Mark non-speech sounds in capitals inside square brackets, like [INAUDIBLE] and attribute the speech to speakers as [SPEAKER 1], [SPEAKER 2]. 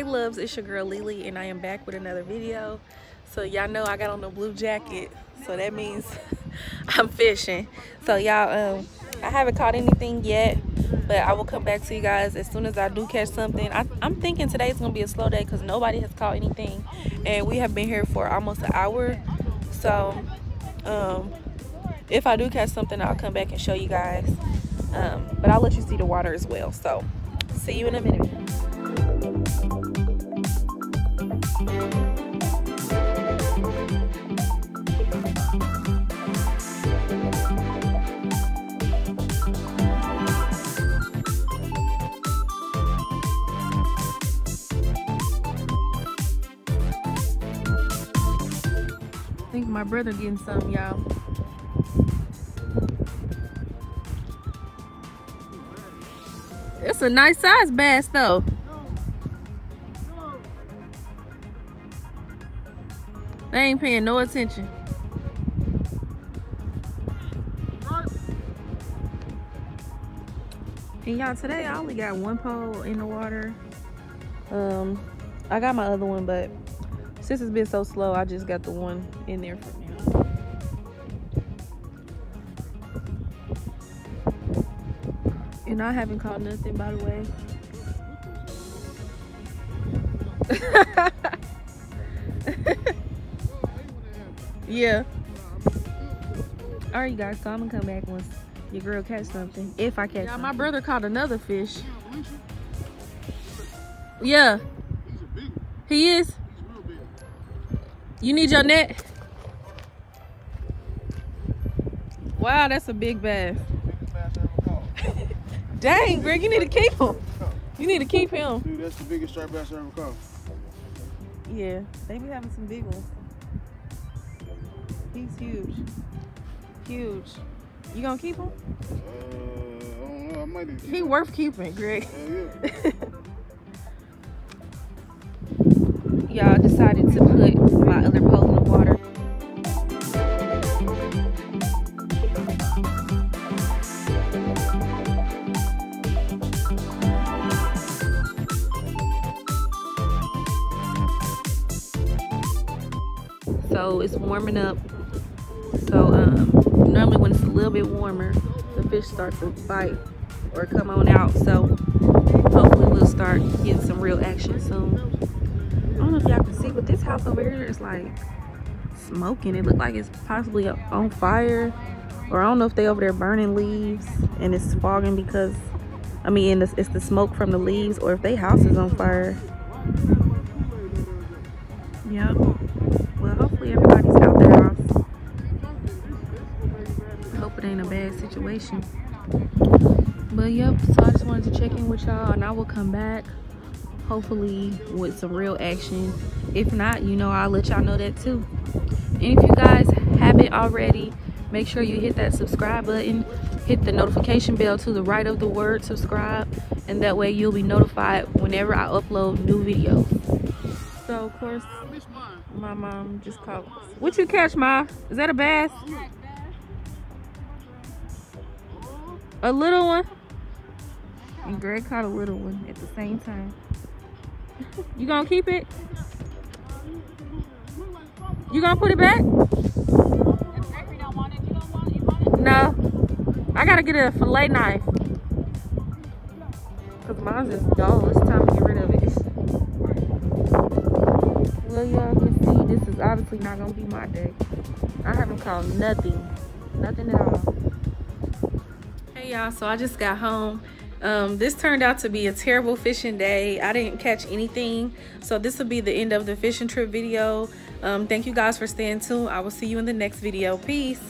[SPEAKER 1] loves it's your girl Lea-Lea and I am back with another video. So y'all know I got on the blue jacket so that means [LAUGHS] I'm fishing. So y'all um I haven't caught anything yet but I will come back to you guys as soon as I do catch something. I, am thinking today's gonna be a slow day because nobody has caught anything and we have been here for almost an hour. So um if I do catch something I'll come back and show you guys. Um, but I'll let you see the water as well. So see you in a minute I think my brother getting some, y'all. It's a nice size bass though. They ain't paying no attention. And y'all, today I only got one pole in the water. Um, I got my other one, but since it's been so slow, I just got the one in there for now. And I haven't caught nothing, by the way. [LAUGHS] yeah. All right, you guys. So I'm gonna come back once your girl catch something. If I catch. Yeah, my brother caught another fish. Yeah. He is. You need your net? Wow, that's a big bass. [LAUGHS] Dang, Greg, you need to keep him. You need to keep him.
[SPEAKER 2] Dude, that's the biggest striped bass I ever caught.
[SPEAKER 1] Yeah, they be having some big ones. He's huge. Huge. You gonna keep him?
[SPEAKER 2] Uh, I don't know. I might
[SPEAKER 1] He him. worth keeping, Greg.
[SPEAKER 2] Hell
[SPEAKER 1] yeah. [LAUGHS] Y'all decided to put my other pole in the water. So it's warming up. So um, normally when it's a little bit warmer, the fish start to bite or come on out. So hopefully we'll start getting some real action soon. I don't know if y'all can see, but this house over here is like smoking. It looked like it's possibly on fire. Or I don't know if they over there burning leaves and it's fogging because, I mean, it's, it's the smoke from the leaves or if they house is on fire. Yep. Bad situation. But yep, so I just wanted to check in with y'all and I will come back hopefully with some real action. If not, you know, I'll let y'all know that too. And if you guys haven't already, make sure you hit that subscribe button, hit the notification bell to the right of the word subscribe, and that way you'll be notified whenever I upload new videos. So of course, my mom just called. What you catch, Ma? Is that a bass? A little one? And Greg caught a little one at the same time. you gonna keep it? You gonna put it back? No. I gotta get a fillet knife. Cause mine's just dull. It's time to get rid of it. Well, y'all can see this is obviously not gonna be my day. I haven't caught nothing. Nothing at all. Y'all, so I just got home. Um, this turned out to be a terrible fishing day. I didn't catch anything. So this will be the end of the fishing trip video. Um, thank you guys for staying tuned. I will see you in the next video. Peace.